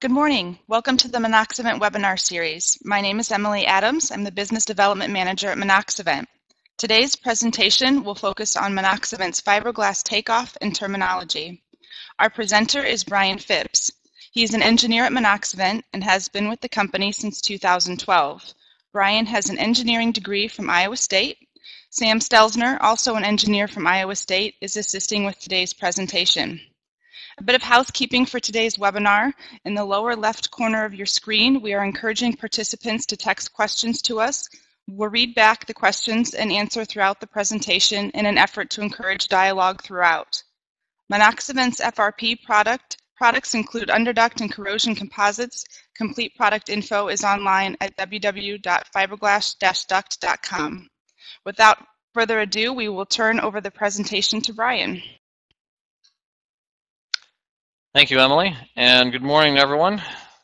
Good morning. Welcome to the Monoxivent webinar series. My name is Emily Adams. I'm the Business Development Manager at Monoxivent. Today's presentation will focus on Monoxivent's fiberglass takeoff and terminology. Our presenter is Brian Phipps. He is an engineer at Monoxivent and has been with the company since 2012. Brian has an engineering degree from Iowa State. Sam Stelzner, also an engineer from Iowa State, is assisting with today's presentation. A bit of housekeeping for today's webinar. In the lower left corner of your screen, we are encouraging participants to text questions to us. We'll read back the questions and answer throughout the presentation in an effort to encourage dialogue throughout. Monoxivent's FRP product products include underduct and corrosion composites. Complete product info is online at www.fiberglass-duct.com. Without further ado, we will turn over the presentation to Brian. Thank you, Emily, and good morning, everyone.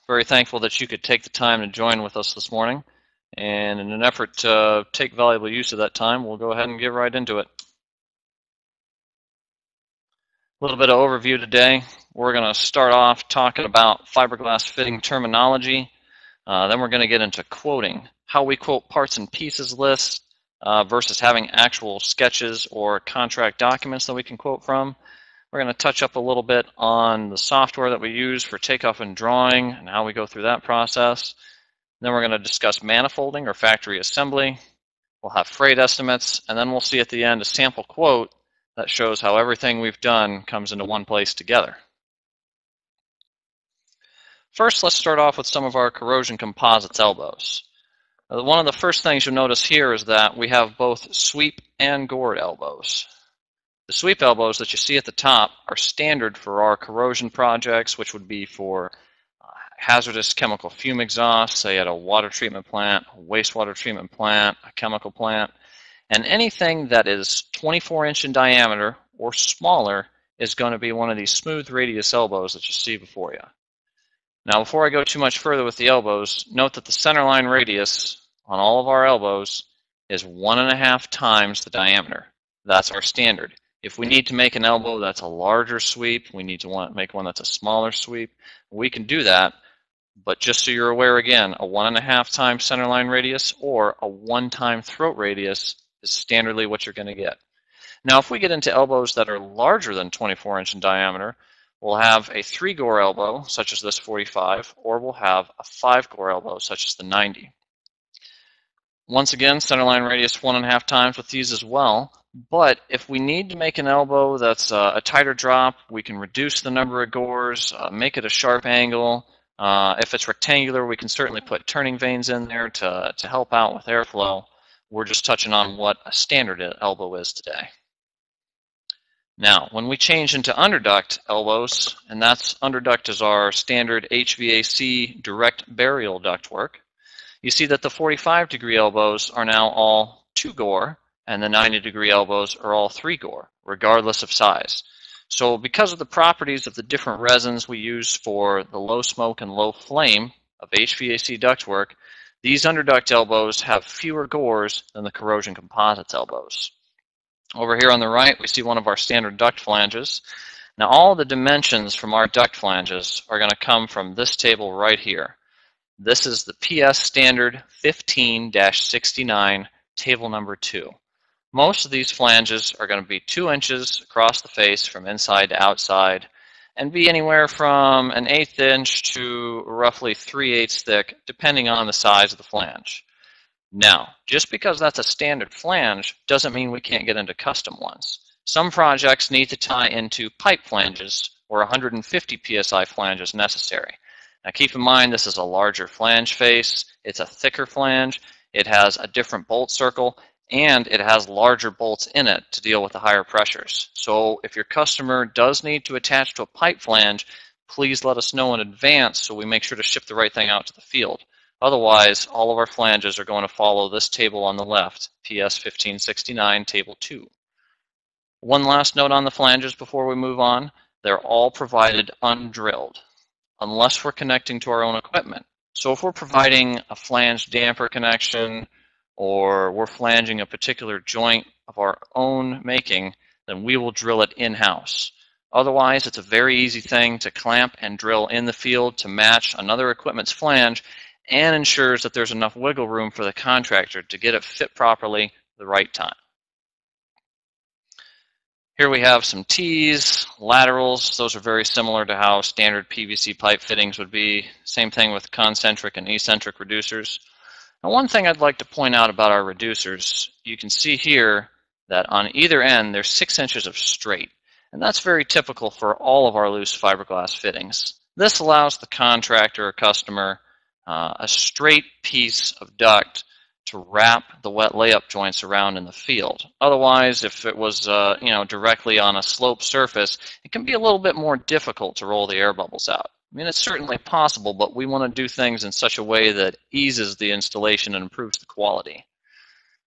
Very thankful that you could take the time to join with us this morning. And in an effort to take valuable use of that time, we'll go ahead and get right into it. A little bit of overview today. We're going to start off talking about fiberglass fitting terminology. Uh, then we're going to get into quoting, how we quote parts and pieces lists uh, versus having actual sketches or contract documents that we can quote from. We're going to touch up a little bit on the software that we use for takeoff and drawing and how we go through that process. Then we're going to discuss manifolding or factory assembly. We'll have freight estimates, and then we'll see at the end a sample quote that shows how everything we've done comes into one place together. First, let's start off with some of our corrosion composites elbows. Uh, one of the first things you'll notice here is that we have both sweep and gored elbows. The sweep elbows that you see at the top are standard for our corrosion projects, which would be for uh, hazardous chemical fume exhaust, say at a water treatment plant, a wastewater treatment plant, a chemical plant, and anything that is 24 inch in diameter or smaller is going to be one of these smooth radius elbows that you see before you. Now, before I go too much further with the elbows, note that the centerline radius on all of our elbows is one and a half times the diameter. That's our standard. If we need to make an elbow that's a larger sweep, we need to want, make one that's a smaller sweep, we can do that. But just so you're aware again, a one and a half times centerline radius or a one time throat radius is standardly what you're going to get. Now, if we get into elbows that are larger than 24 inch in diameter, we'll have a three gore elbow, such as this 45, or we'll have a five gore elbow, such as the 90. Once again, centerline radius one and a half times with these as well. But if we need to make an elbow that's uh, a tighter drop, we can reduce the number of gores, uh, make it a sharp angle. Uh, if it's rectangular, we can certainly put turning vanes in there to, to help out with airflow. We're just touching on what a standard elbow is today. Now, when we change into underduct elbows, and that's underduct is our standard HVAC direct burial ductwork, you see that the 45 degree elbows are now all two gore, and the 90 degree elbows are all 3 gore, regardless of size. So because of the properties of the different resins we use for the low smoke and low flame of HVAC ductwork, these underduct elbows have fewer gores than the corrosion composites elbows. Over here on the right, we see one of our standard duct flanges. Now all the dimensions from our duct flanges are going to come from this table right here. This is the PS standard 15-69, table number 2. Most of these flanges are going to be 2 inches across the face from inside to outside and be anywhere from an eighth inch to roughly 3 eighths thick depending on the size of the flange. Now, just because that's a standard flange doesn't mean we can't get into custom ones. Some projects need to tie into pipe flanges or 150 psi flanges necessary. Now keep in mind this is a larger flange face, it's a thicker flange, it has a different bolt circle, and it has larger bolts in it to deal with the higher pressures. So if your customer does need to attach to a pipe flange, please let us know in advance so we make sure to ship the right thing out to the field. Otherwise, all of our flanges are going to follow this table on the left, PS 1569, Table 2. One last note on the flanges before we move on. They're all provided undrilled, unless we're connecting to our own equipment. So if we're providing a flange damper connection or we're flanging a particular joint of our own making, then we will drill it in-house. Otherwise, it's a very easy thing to clamp and drill in the field to match another equipment's flange and ensures that there's enough wiggle room for the contractor to get it fit properly the right time. Here we have some T's, laterals. Those are very similar to how standard PVC pipe fittings would be. Same thing with concentric and eccentric reducers. Now one thing I'd like to point out about our reducers, you can see here that on either end there's six inches of straight. And that's very typical for all of our loose fiberglass fittings. This allows the contractor or customer uh, a straight piece of duct to wrap the wet layup joints around in the field. Otherwise, if it was uh, you know directly on a slope surface, it can be a little bit more difficult to roll the air bubbles out. I mean, it's certainly possible, but we want to do things in such a way that eases the installation and improves the quality.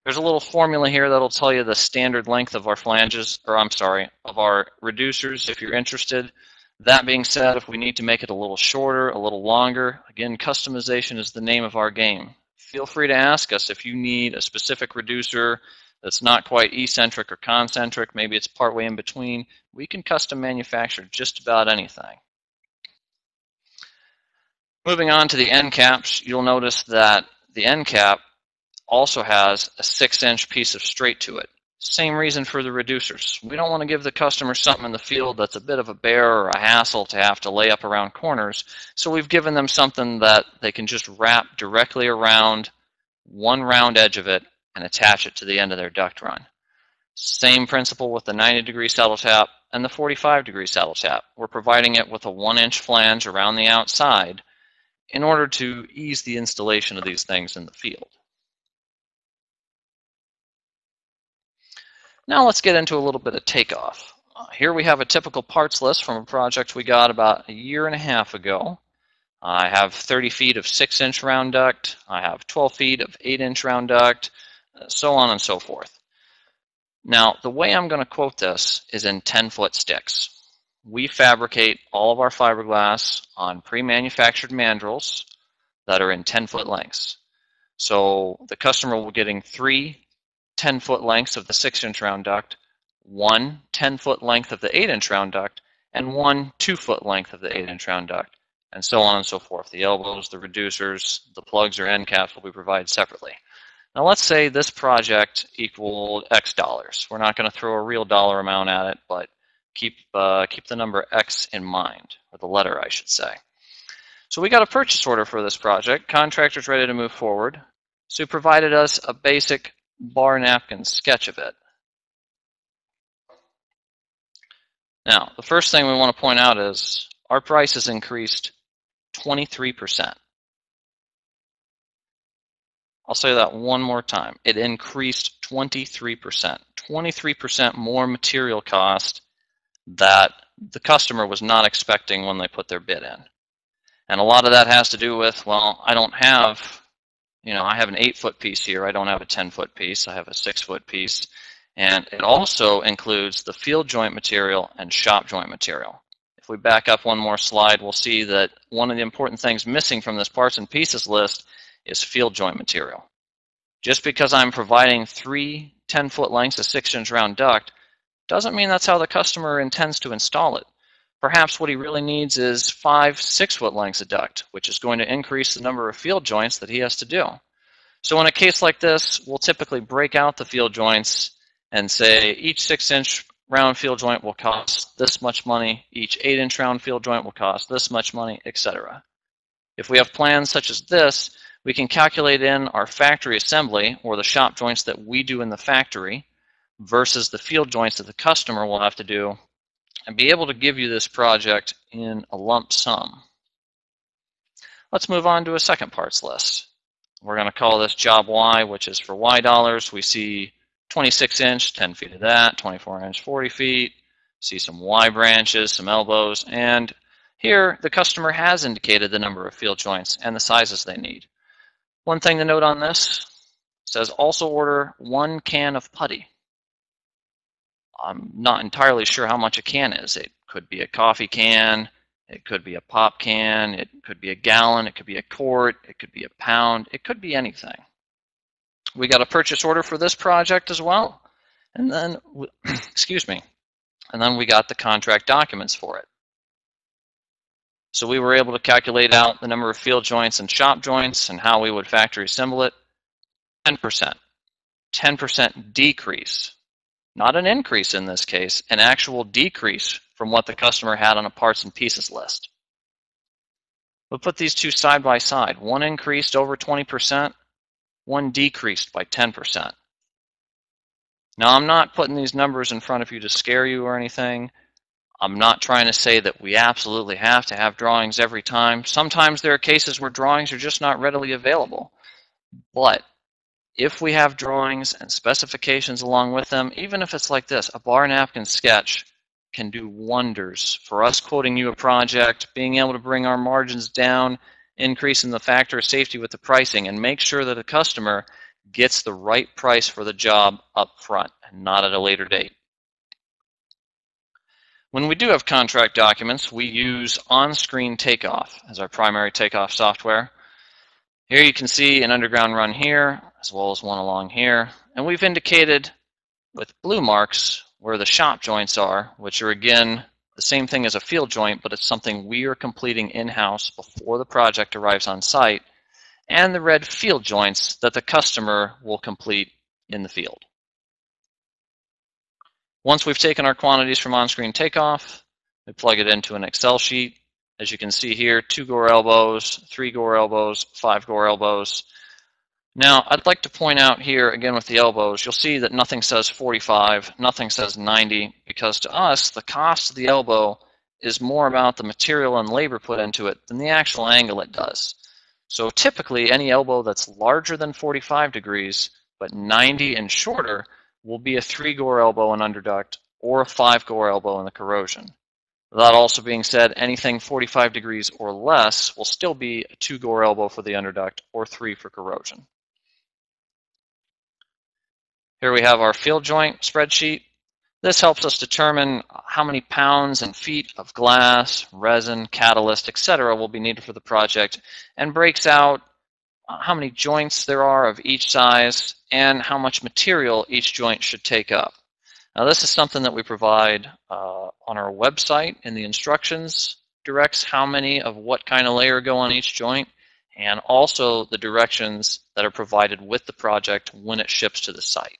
There's a little formula here that'll tell you the standard length of our flanges, or I'm sorry, of our reducers if you're interested. That being said, if we need to make it a little shorter, a little longer, again, customization is the name of our game. Feel free to ask us if you need a specific reducer that's not quite eccentric or concentric, maybe it's partway in between. We can custom manufacture just about anything. Moving on to the end caps, you'll notice that the end cap also has a six inch piece of straight to it. Same reason for the reducers. We don't want to give the customer something in the field that's a bit of a bear or a hassle to have to lay up around corners. So we've given them something that they can just wrap directly around one round edge of it and attach it to the end of their duct run. Same principle with the 90 degree saddle tap and the 45 degree saddle tap. We're providing it with a one inch flange around the outside in order to ease the installation of these things in the field. Now let's get into a little bit of takeoff. Uh, here we have a typical parts list from a project we got about a year and a half ago. I have 30 feet of 6 inch round duct, I have 12 feet of 8 inch round duct, uh, so on and so forth. Now the way I'm going to quote this is in 10 foot sticks. We fabricate all of our fiberglass on pre-manufactured mandrels that are in 10 foot lengths. So the customer will be getting three 10 foot lengths of the 6 inch round duct, one 10 foot length of the 8 inch round duct, and one 2 foot length of the 8 inch round duct, and so on and so forth. The elbows, the reducers, the plugs or end caps will be provided separately. Now let's say this project equaled X dollars. We're not going to throw a real dollar amount at it, but keep, uh, keep the number X in mind, or the letter I should say. So we got a purchase order for this project. Contractor's ready to move forward. So he provided us a basic bar napkin sketch of it. Now, the first thing we want to point out is our price has increased 23%. I'll say that one more time. It increased 23%. 23% more material cost that the customer was not expecting when they put their bid in. And a lot of that has to do with, well, I don't have you know, I have an eight foot piece here. I don't have a 10 foot piece. I have a six foot piece. And it also includes the field joint material and shop joint material. If we back up one more slide, we'll see that one of the important things missing from this parts and pieces list is field joint material. Just because I'm providing three 10 foot lengths of six inch round duct doesn't mean that's how the customer intends to install it. Perhaps what he really needs is five six foot lengths of duct, which is going to increase the number of field joints that he has to do. So in a case like this, we'll typically break out the field joints and say each six inch round field joint will cost this much money, each eight inch round field joint will cost this much money, etc. If we have plans such as this, we can calculate in our factory assembly or the shop joints that we do in the factory versus the field joints that the customer will have to do and be able to give you this project in a lump sum. Let's move on to a second parts list. We're going to call this job Y, which is for Y dollars. We see 26 inch, 10 feet of that, 24 inch, 40 feet. See some Y branches, some elbows, and here the customer has indicated the number of field joints and the sizes they need. One thing to note on this says also order one can of putty. I'm not entirely sure how much a can is. It could be a coffee can, it could be a pop can, it could be a gallon, it could be a quart, it could be a pound, it could be anything. We got a purchase order for this project as well. And then, excuse me, and then we got the contract documents for it. So we were able to calculate out the number of field joints and shop joints and how we would factory assemble it. 10%. 10% decrease. Not an increase in this case, an actual decrease from what the customer had on a parts and pieces list. We'll put these two side by side. One increased over 20%, one decreased by 10%. Now, I'm not putting these numbers in front of you to scare you or anything. I'm not trying to say that we absolutely have to have drawings every time. Sometimes there are cases where drawings are just not readily available. But if we have drawings and specifications along with them, even if it's like this, a bar napkin sketch can do wonders for us quoting you a project, being able to bring our margins down, increasing the factor of safety with the pricing, and make sure that the customer gets the right price for the job up front and not at a later date. When we do have contract documents, we use on-screen takeoff as our primary takeoff software. Here you can see an underground run here, as well as one along here. And we've indicated with blue marks where the shop joints are, which are again the same thing as a field joint, but it's something we are completing in-house before the project arrives on site, and the red field joints that the customer will complete in the field. Once we've taken our quantities from on-screen takeoff, we plug it into an Excel sheet. As you can see here, two gore elbows, three gore elbows, five gore elbows, now, I'd like to point out here, again with the elbows, you'll see that nothing says 45, nothing says 90, because to us, the cost of the elbow is more about the material and labor put into it than the actual angle it does. So typically, any elbow that's larger than 45 degrees, but 90 and shorter, will be a 3-gore elbow in underduct or a 5-gore elbow in the corrosion. That also being said, anything 45 degrees or less will still be a 2-gore elbow for the underduct or 3 for corrosion. Here we have our field joint spreadsheet. This helps us determine how many pounds and feet of glass, resin, catalyst, etc. will be needed for the project and breaks out how many joints there are of each size and how much material each joint should take up. Now this is something that we provide uh, on our website in the instructions directs how many of what kind of layer go on each joint and also the directions that are provided with the project when it ships to the site.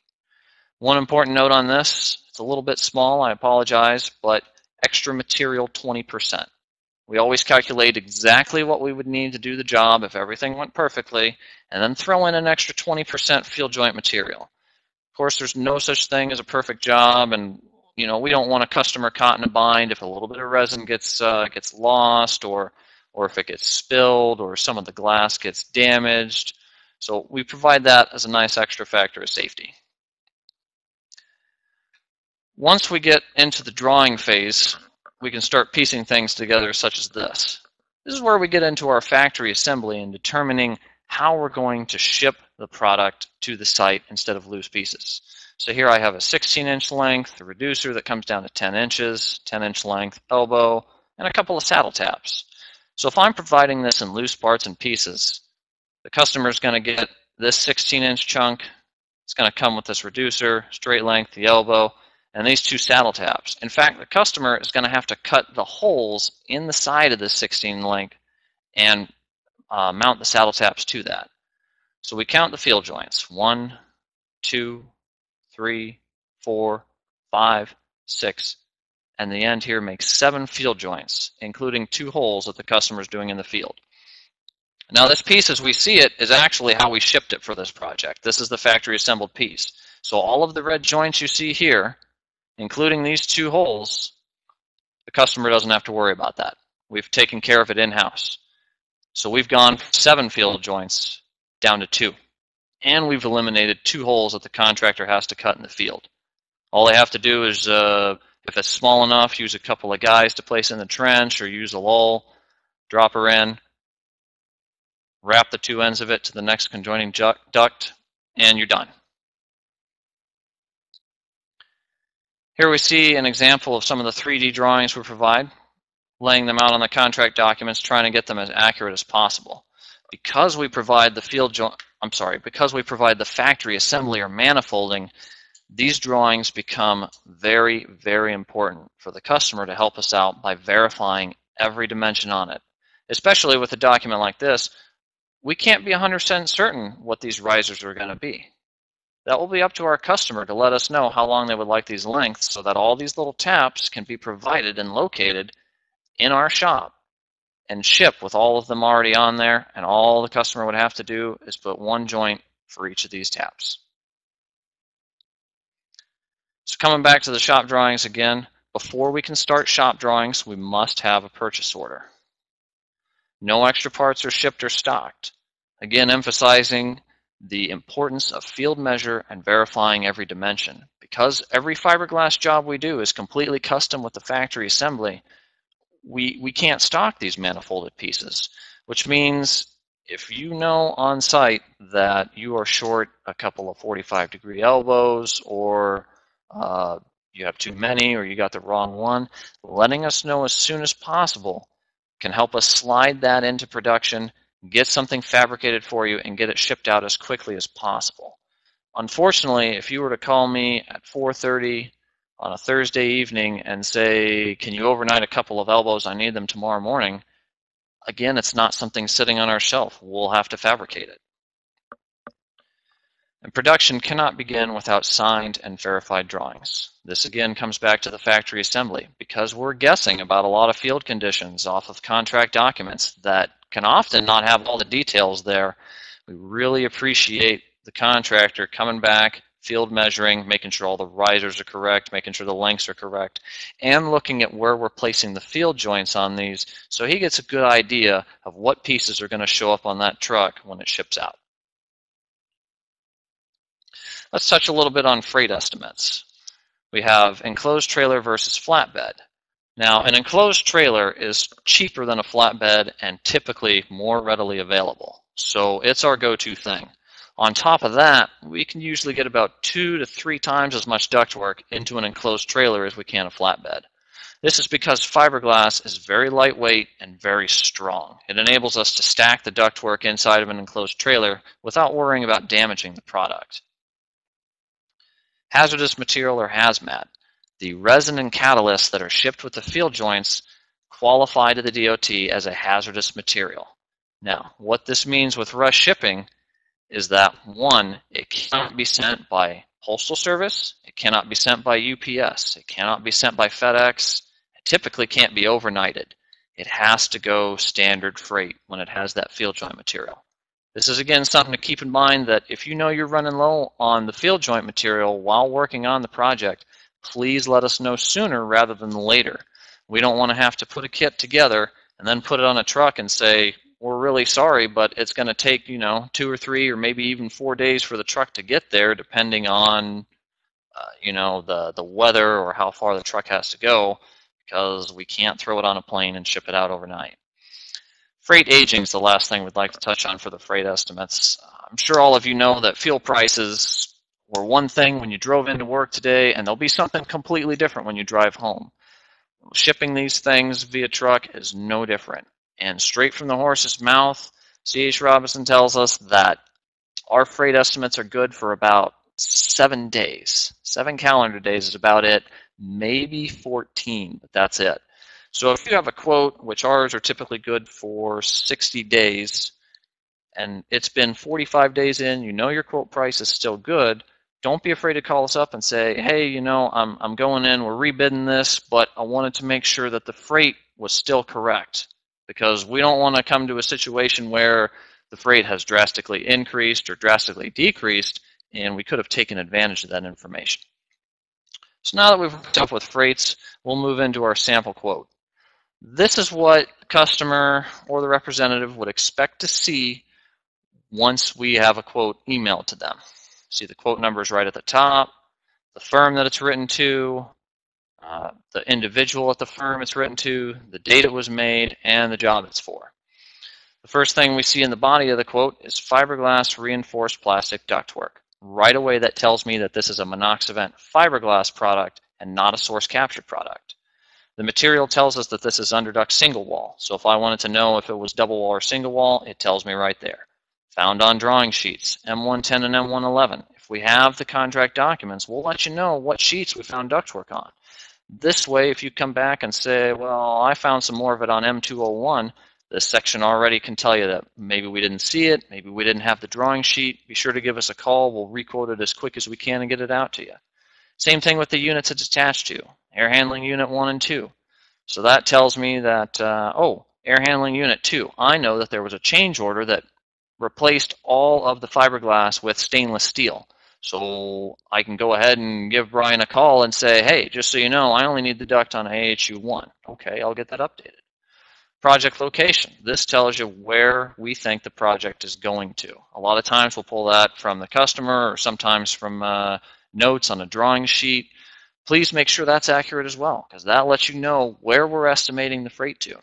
One important note on this, it's a little bit small, I apologize, but extra material 20%. We always calculate exactly what we would need to do the job if everything went perfectly, and then throw in an extra 20% field joint material. Course, there's no such thing as a perfect job, and you know we don't want a customer caught in a bind if a little bit of resin gets uh, gets lost, or or if it gets spilled, or some of the glass gets damaged. So we provide that as a nice extra factor of safety. Once we get into the drawing phase, we can start piecing things together such as this. This is where we get into our factory assembly and determining how we're going to ship the product to the site instead of loose pieces. So here I have a 16 inch length, reducer that comes down to 10 inches, 10 inch length elbow, and a couple of saddle taps. So if I'm providing this in loose parts and pieces, the customer is going to get this 16 inch chunk. It's going to come with this reducer, straight length, the elbow, and these two saddle taps. In fact, the customer is going to have to cut the holes in the side of this 16 length and uh, mount the saddle taps to that. So we count the field joints. One, two, three, four, five, six, and the end here makes seven field joints, including two holes that the customer is doing in the field. Now this piece, as we see it, is actually how we shipped it for this project. This is the factory assembled piece. So all of the red joints you see here including these two holes, the customer doesn't have to worry about that. We've taken care of it in-house. So we've gone seven field joints down to two. And we've eliminated two holes that the contractor has to cut in the field. All they have to do is, uh, if it's small enough, use a couple of guys to place in the trench or use a lull, drop her in, wrap the two ends of it to the next conjoining duct, and you're done. Here we see an example of some of the 3D drawings we provide, laying them out on the contract documents, trying to get them as accurate as possible. Because we provide the field I'm sorry, because we provide the factory assembly or manifolding, these drawings become very, very important for the customer to help us out by verifying every dimension on it. Especially with a document like this, we can't be 100% certain what these risers are going to be. That will be up to our customer to let us know how long they would like these lengths so that all these little taps can be provided and located in our shop and ship with all of them already on there and all the customer would have to do is put one joint for each of these taps. So coming back to the shop drawings again, before we can start shop drawings, we must have a purchase order. No extra parts are shipped or stocked. Again, emphasizing the importance of field measure and verifying every dimension. Because every fiberglass job we do is completely custom with the factory assembly, we, we can't stock these manifolded pieces, which means if you know on site that you are short a couple of 45 degree elbows or uh, you have too many or you got the wrong one, letting us know as soon as possible can help us slide that into production, get something fabricated for you, and get it shipped out as quickly as possible. Unfortunately, if you were to call me at 4.30 on a Thursday evening and say, can you overnight a couple of elbows, I need them tomorrow morning, again, it's not something sitting on our shelf. We'll have to fabricate it. And production cannot begin without signed and verified drawings. This again comes back to the factory assembly because we're guessing about a lot of field conditions off of contract documents that can often not have all the details there. We really appreciate the contractor coming back, field measuring, making sure all the risers are correct, making sure the lengths are correct, and looking at where we're placing the field joints on these so he gets a good idea of what pieces are going to show up on that truck when it ships out. Let's touch a little bit on freight estimates. We have enclosed trailer versus flatbed. Now, an enclosed trailer is cheaper than a flatbed and typically more readily available. So it's our go-to thing. On top of that, we can usually get about two to three times as much ductwork into an enclosed trailer as we can a flatbed. This is because fiberglass is very lightweight and very strong. It enables us to stack the ductwork inside of an enclosed trailer without worrying about damaging the product hazardous material or hazmat. The resin and catalysts that are shipped with the field joints qualify to the DOT as a hazardous material. Now, what this means with rush shipping is that one, it cannot be sent by Postal Service, it cannot be sent by UPS, it cannot be sent by FedEx, it typically can't be overnighted. It has to go standard freight when it has that field joint material. This is again something to keep in mind that if you know you're running low on the field joint material while working on the project, please let us know sooner rather than later. We don't want to have to put a kit together and then put it on a truck and say, we're really sorry, but it's going to take, you know, two or three or maybe even four days for the truck to get there, depending on, uh, you know, the, the weather or how far the truck has to go, because we can't throw it on a plane and ship it out overnight. Freight aging is the last thing we'd like to touch on for the freight estimates. I'm sure all of you know that fuel prices were one thing when you drove into work today, and they'll be something completely different when you drive home. Shipping these things via truck is no different. And straight from the horse's mouth, C.H. Robinson tells us that our freight estimates are good for about seven days. Seven calendar days is about it, maybe 14, but that's it. So if you have a quote, which ours are typically good for 60 days, and it's been 45 days in, you know your quote price is still good, don't be afraid to call us up and say, hey, you know, I'm, I'm going in, we're rebidding this, but I wanted to make sure that the freight was still correct because we don't want to come to a situation where the freight has drastically increased or drastically decreased, and we could have taken advantage of that information. So now that we've worked up with freights, we'll move into our sample quote. This is what customer or the representative would expect to see once we have a quote emailed to them. See the quote number is right at the top, the firm that it's written to, uh, the individual at the firm it's written to, the date it was made, and the job it's for. The first thing we see in the body of the quote is fiberglass reinforced plastic ductwork. Right away that tells me that this is a Monoxivent fiberglass product and not a source capture product. The material tells us that this is underduct single wall. So if I wanted to know if it was double wall or single wall, it tells me right there. found on drawing sheets, M110 and M111. If we have the contract documents, we'll let you know what sheets we found ductwork on. This way, if you come back and say, well, I found some more of it on M201, this section already can tell you that maybe we didn't see it, maybe we didn't have the drawing sheet. Be sure to give us a call. We'll requote it as quick as we can and get it out to you. Same thing with the units it's attached to, air handling unit 1 and 2. So that tells me that, uh, oh, air handling unit 2. I know that there was a change order that replaced all of the fiberglass with stainless steel. So I can go ahead and give Brian a call and say, hey, just so you know, I only need the duct on AHU1. Okay, I'll get that updated. Project location. This tells you where we think the project is going to. A lot of times we'll pull that from the customer or sometimes from uh, notes on a drawing sheet. Please make sure that's accurate as well because that lets you know where we're estimating the freight to.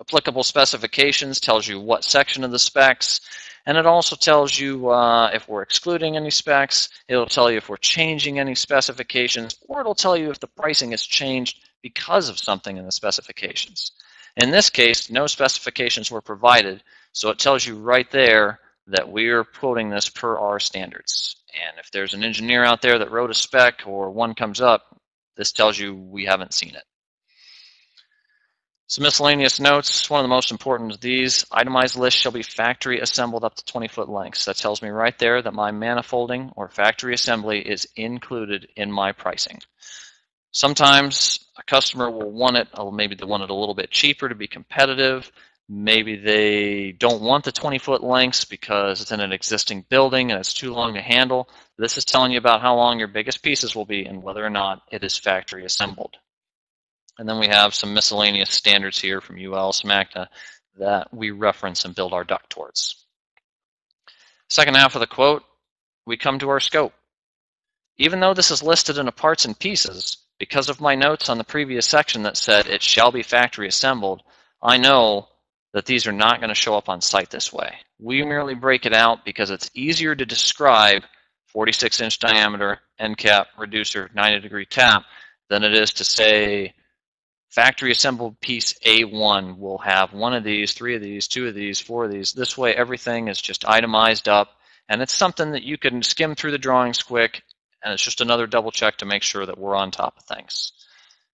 Applicable specifications tells you what section of the specs, and it also tells you uh, if we're excluding any specs, it'll tell you if we're changing any specifications, or it'll tell you if the pricing has changed because of something in the specifications. In this case, no specifications were provided, so it tells you right there that we're quoting this per our standards. And if there's an engineer out there that wrote a spec or one comes up, this tells you we haven't seen it. Some miscellaneous notes. One of the most important of these, itemized list shall be factory assembled up to 20 foot lengths. That tells me right there that my manifolding or factory assembly is included in my pricing. Sometimes a customer will want it, uh, maybe they want it a little bit cheaper to be competitive. Maybe they don't want the 20 foot lengths because it's in an existing building and it's too long to handle. This is telling you about how long your biggest pieces will be and whether or not it is factory assembled. And then we have some miscellaneous standards here from UL SMACNA that we reference and build our duct towards. Second half of the quote, we come to our scope. Even though this is listed in a parts and pieces, because of my notes on the previous section that said it shall be factory assembled, I know that these are not going to show up on site this way. We merely break it out because it's easier to describe 46 inch diameter end cap reducer 90 degree tap than it is to say Factory assembled piece A1 will have one of these, three of these, two of these, four of these. This way everything is just itemized up and it's something that you can skim through the drawings quick and it's just another double check to make sure that we're on top of things.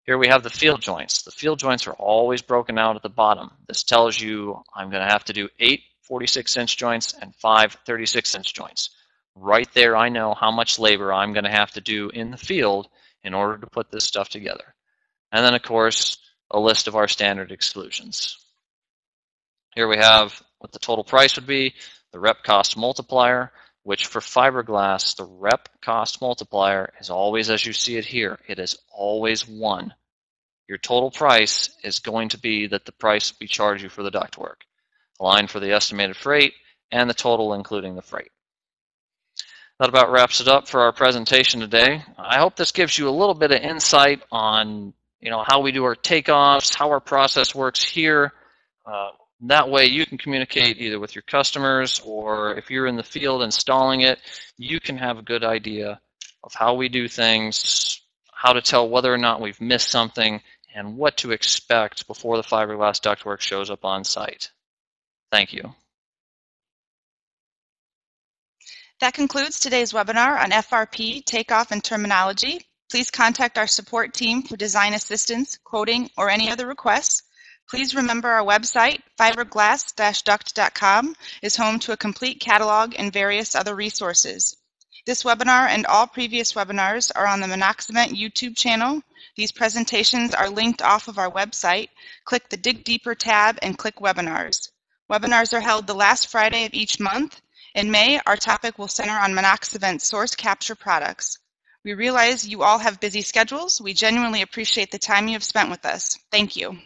Here we have the field joints. The field joints are always broken out at the bottom. This tells you I'm going to have to do eight 46 inch joints and five 36 inch joints. Right there I know how much labor I'm going to have to do in the field in order to put this stuff together. And then, of course, a list of our standard exclusions. Here we have what the total price would be, the rep cost multiplier, which for fiberglass, the rep cost multiplier is always as you see it here. It is always 1. Your total price is going to be that the price we charge you for the ductwork. A line for the estimated freight and the total including the freight. That about wraps it up for our presentation today. I hope this gives you a little bit of insight on you know, how we do our takeoffs, how our process works here. Uh, that way you can communicate either with your customers or if you're in the field installing it, you can have a good idea of how we do things, how to tell whether or not we've missed something, and what to expect before the fiberglass ductwork shows up on site. Thank you. That concludes today's webinar on FRP, takeoff, and terminology. Please contact our support team for design assistance, quoting, or any other requests. Please remember our website, fiberglass-duct.com, is home to a complete catalog and various other resources. This webinar and all previous webinars are on the Monoxivent YouTube channel. These presentations are linked off of our website. Click the Dig Deeper tab and click Webinars. Webinars are held the last Friday of each month. In May, our topic will center on Monoxivent source capture products. We realize you all have busy schedules. We genuinely appreciate the time you have spent with us. Thank you.